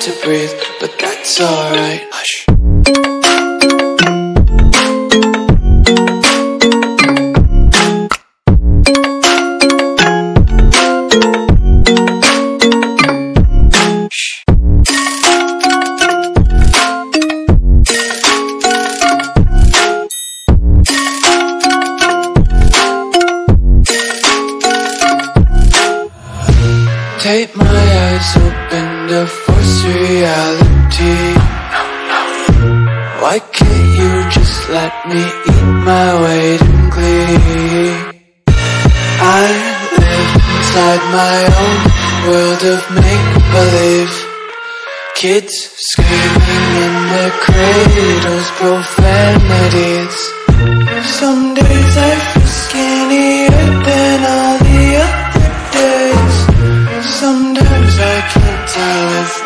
to breathe, but that's alright. Hush. Take my eyes open to force reality. Why can't you just let me eat my weight in glee? I live inside my own world of make-believe. Kids screaming in their cradles, profanities. Some days I feel skinnier than all the other days. Sometimes I can't tell if